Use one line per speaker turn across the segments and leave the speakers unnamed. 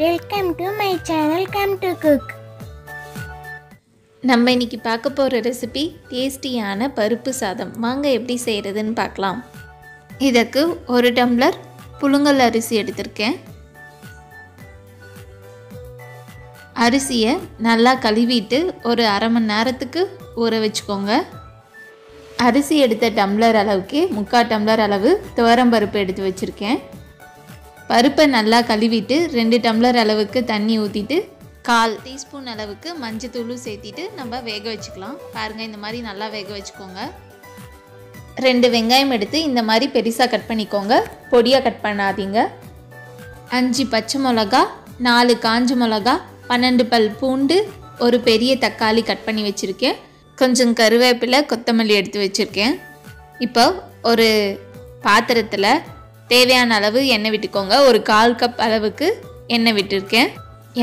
Welcome to my channel come to cook
நம்ம இன்னைக்கு பார்க்க போகிற ரெசிபி டேஸ்டியான பருப்பு சாதம். வாங்க எப்படி செய்கிறதுன்னு பார்க்கலாம். இதற்கு ஒரு டம்ளர் புழுங்கல் அரிசி எடுத்திருக்கேன். அரிசியை நல்லா கழுவிட்டு ஒரு அரை மணி நேரத்துக்கு ஊற வச்சுக்கோங்க. அரிசி எடுத்த டம்ளர் அளவுக்கு முக்கால் டம்ளர் அளவு துவரம்பருப்பு எடுத்து வச்சுருக்கேன். பருப்பை நல்லா கழுவிட்டு ரெண்டு டம்ளர் அளவுக்கு தண்ணி ஊற்றிட்டு கால் டீஸ்பூன் அளவுக்கு மஞ்சத்தூளும் சேர்த்திட்டு நம்ம வேக வச்சுக்கலாம். பாருங்கள் இந்த மாதிரி நல்லா வேக வச்சுக்கோங்க. ரெண்டு வெங்காயம் எடுத்து இந்த மாதிரி பெருசாக கட் பண்ணிக்கோங்க. பொடியாக கட் பண்ணாதீங்க. அஞ்சு பச்சை மிளகா நாலு காஞ்ச மிளகா பன்னெண்டு பல் பூண்டு ஒரு பெரிய தக்காளி கட் பண்ணி வச்சுருக்கேன். கொஞ்சம் கருவேப்பிலை கொத்தமல்லி எடுத்து வச்சுருக்கேன். இப்போ ஒரு பாத்திரத்தில் தேவையான அளவு எண்ணெய் விட்டுக்கோங்க. ஒரு கால் கப் அளவுக்கு எண்ணெய் விட்டுருக்கேன்.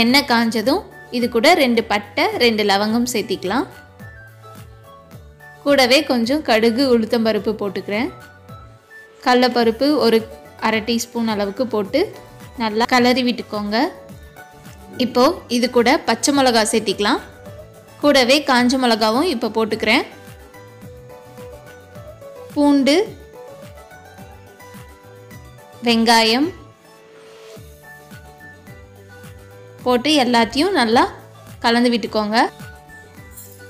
எண்ணெய் காஞ்சதும் இது கூட ரெண்டு பட்டை ரெண்டு லவங்கம் சேர்த்திக்கலாம். கூடவே கொஞ்சம் கடுகு உளுத்தம்பருப்பு போட்டுக்கிறேன். கடலப்பருப்பு ஒரு அரை டீஸ்பூன் அளவுக்கு போட்டு நல்லா கலரி விட்டுக்கோங்க. இப்போது இது கூட பச்சை மிளகா சேர்த்திக்கலாம். கூடவே காஞ்ச மிளகாவும் இப்போ போட்டுக்கிறேன். பூண்டு வெங்காயம் போட்டு எல்லாத்தையும் நல்லா கலந்து விட்டுக்கோங்க.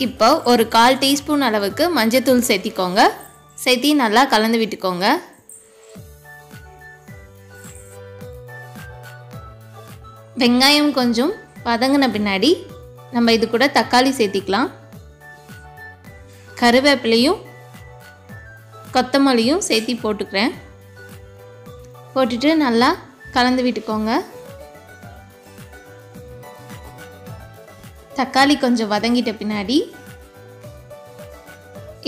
இப்போ ஒரு கால் டீஸ்பூன் அளவுக்கு மஞ்சத்தூள் சேர்த்திக்கோங்க. சேர்த்தி நல்லா கலந்து விட்டுக்கோங்க. வெங்காயம் கொஞ்சம் வதங்கின பின்னாடி நம்ம இது கூட தக்காளி சேர்த்திக்கலாம். கருவேப்பிலையும் கொத்தமல்லியும் சேர்த்தி போட்டுக்கிறேன். போட்டுட்டு நல்லா கலந்து விட்டுக்கோங்க. தக்காளி கொஞ்சம் வதங்கிட்ட பின்னாடி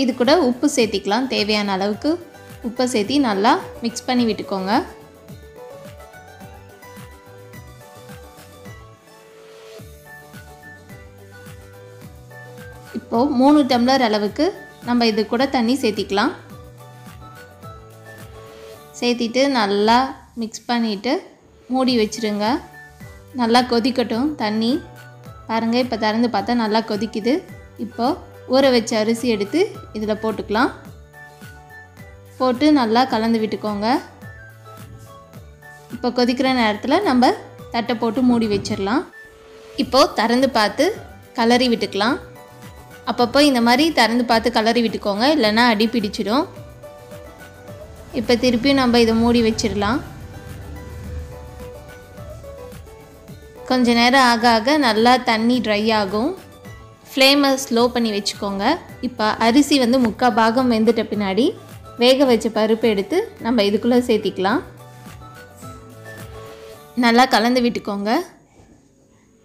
இது கூட உப்பு சேர்த்திக்கலாம். தேவையான அளவுக்கு உப்பை சேர்த்தி நல்லா மிக்ஸ் பண்ணி விட்டுக்கோங்க. இப்போது மூணு டம்ளர் அளவுக்கு நம்ம இது கூட தண்ணி சேர்த்திக்கலாம். சேர்த்திட்டு நல்லா மிக்ஸ் பண்ணிவிட்டு மூடி வச்சுருங்க. நல்லா கொதிக்கட்டும் தண்ணி. பாருங்கள் இப்போ திறந்து பார்த்தா நல்லா கொதிக்குது. இப்போது ஊற வச்ச அரிசி எடுத்து இதில் போட்டுக்கலாம். போட்டு நல்லா கலந்து விட்டுக்கோங்க. இப்போ கொதிக்கிற நேரத்தில் நம்ம தட்டை போட்டு மூடி வச்சிடலாம். இப்போது திறந்து பார்த்து கலரி விட்டுக்கலாம். அப்பப்போ இந்த மாதிரி திறந்து பார்த்து கலரி விட்டுக்கோங்க. இல்லைன்னா அடி பிடிச்சிடும். இப்போ திருப்பியும் நம்ம இதை மூடி வச்சிடலாம். கொஞ்ச நேரம் ஆக ஆக நல்லா தண்ணி ட்ரை ஆகும். ஃப்ளேமை ஸ்லோ பண்ணி வச்சுக்கோங்க. இப்போ அரிசி வந்து முக்கால் பாகம் வெந்துட்ட பின்னாடி வேக வச்ச பருப்பு எடுத்து நம்ம இதுக்குள்ளே சேர்த்திக்கலாம். நல்லா கலந்து விட்டுக்கோங்க.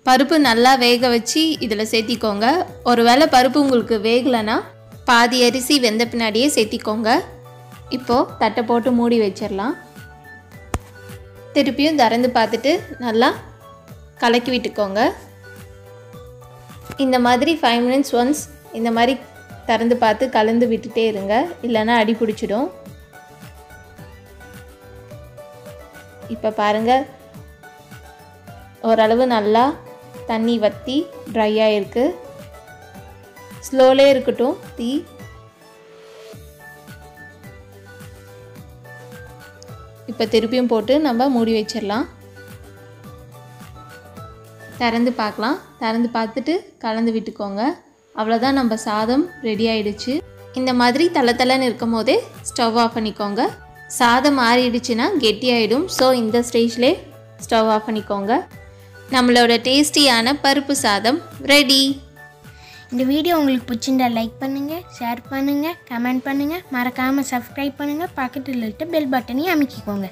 பருப்பு நல்லா வேக வச்சு இதில் சேர்த்திக்கோங்க. ஒருவேளை பருப்பு உங்களுக்கு வேகலைன்னா பாதி அரிசி வெந்த பின்னாடியே சேர்த்திக்கோங்க. இப்போது தட்டை போட்டு மூடி வச்சிடலாம். திருப்பியும் திறந்து பார்த்துட்டு நல்லா கலக்கி விட்டுக்கோங்க. இந்த மாதிரி ஃபைவ் மினிட்ஸ் ஒன்ஸ் இந்த மாதிரி திறந்து பார்த்து கலந்து விட்டுட்டே இருங்க. இல்லைன்னா அடி பிடிச்சிடும். இப்போ பாருங்கள் ஓரளவு நல்லா தண்ணி வற்றி ட்ரை ஆகிருக்கு ஸ்லோலே இருக்கட்டும். தீ இப்போ திருப்பியும் போட்டு நம்ம மூடி வச்சிடலாம். திறந்து பார்க்கலாம். திறந்து பார்த்துட்டு கலந்து விட்டுக்கோங்க. அவ்வளோதான் நம்ம சாதம் ரெடி ஆயிடுச்சு. இந்த மாதிரி தலை தலைன்னு இருக்கும் போதே ஸ்டவ் ஆஃப் பண்ணிக்கோங்க. சாதம் ஆறிடுச்சுன்னா கெட்டியாயிடும். ஸோ இந்த ஸ்டேஜ்லேயே ஸ்டவ் ஆஃப் பண்ணிக்கோங்க. நம்மளோட டேஸ்டியான பருப்பு சாதம் ரெடி
இந்த வீடியோ உங்களுக்கு பிடிச்சிருந்தா லைக் பண்ணுங்கள் ஷேர் பண்ணுங்கள் கமெண்ட் பண்ணுங்கள் மறக்காமல் சப்ஸ்கிரைப் பண்ணுங்கள் பக்கத்தில் இருக்க பெல் பட்டனையும் அமைக்கிக்கோங்க.